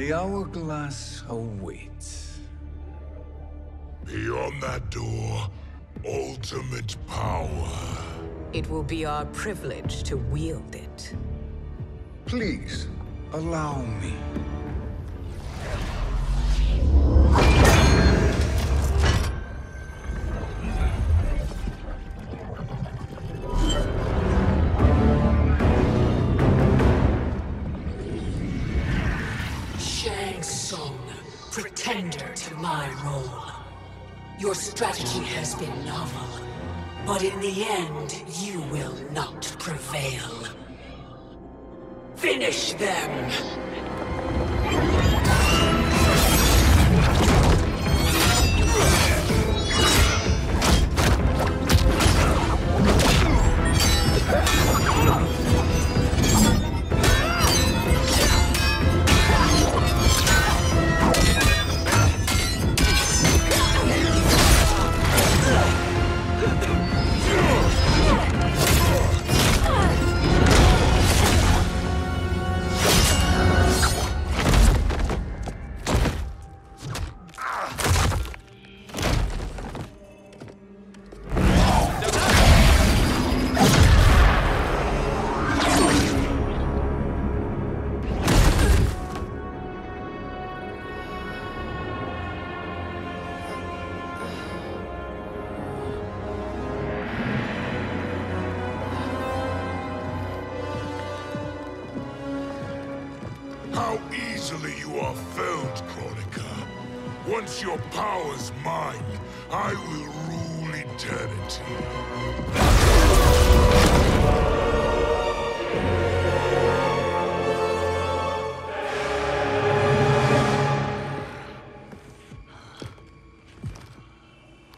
The hourglass awaits. Beyond that door, ultimate power. It will be our privilege to wield it. Please, allow me. To my role. Your strategy has been novel, but in the end, you will not prevail. Finish them! Easily you are felled, Kronika. Once your power's mine, I will rule eternity.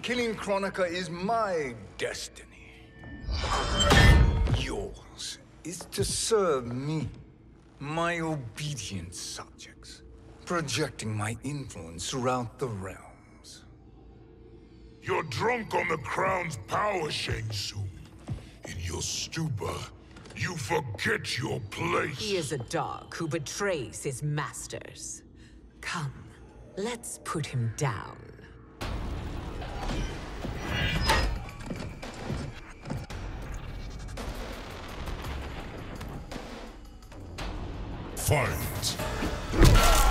Killing Kronika is my destiny. Yours is to serve me, my obedient subjects, projecting my influence throughout the realms. You're drunk on the crown's power, Shang Tsung. In your stupor, you forget your place. He is a dog who betrays his masters. Come, let's put him down. Fight!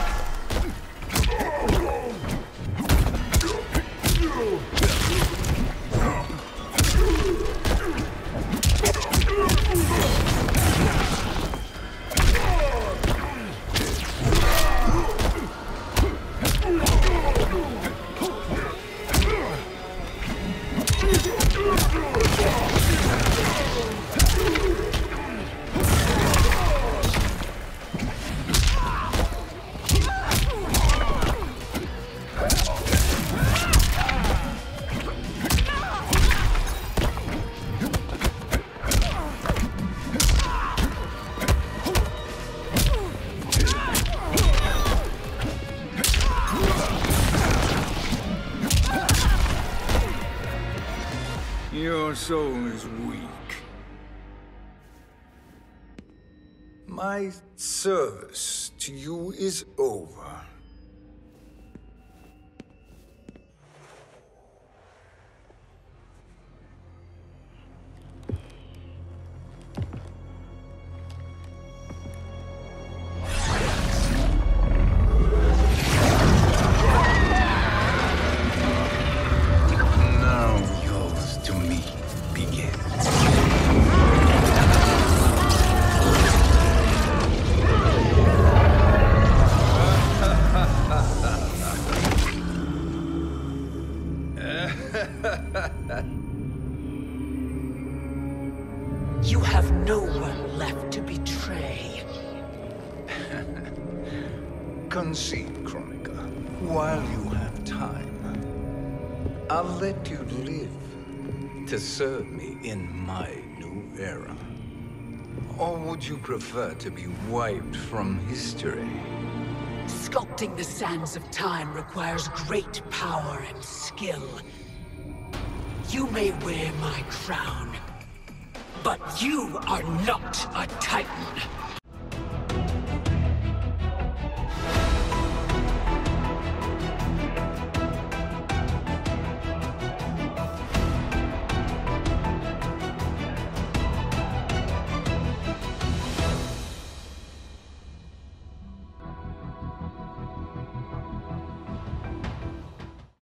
Your soul is weak. My service to you is over. You have no one left to betray. Concede, Kronika, while you have time. I'll let you live to serve me in my new era. Or would you prefer to be wiped from history? Sculpting the sands of time requires great power and skill. You may wear my crown, but you are not a Titan.